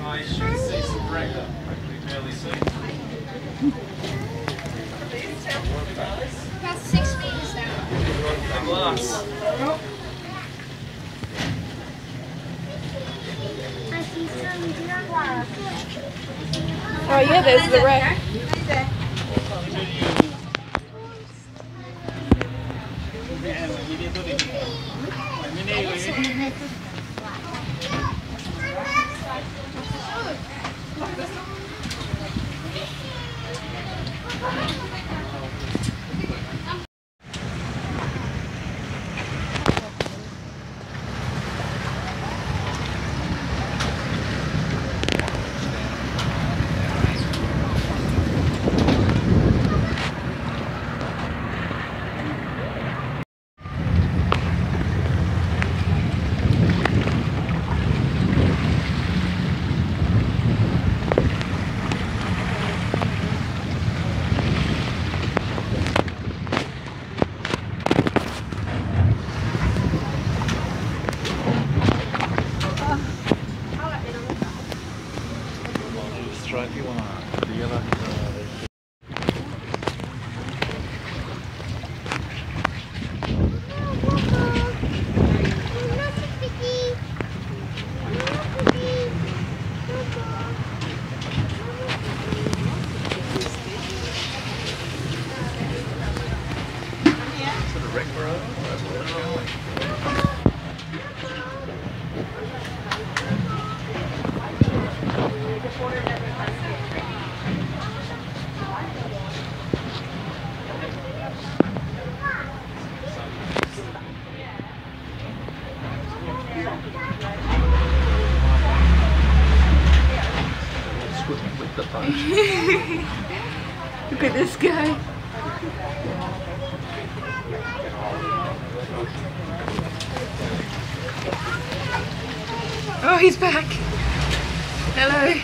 and I should see some wreck. Hopefully barely see. About six meters down. The glass. I see some glass. Oh yeah, there's the wreck. すいません。Stripey one. The yellow. Wreck uh, road. That's where it's going. The boat. Look at this guy. Oh, he's back. Hello.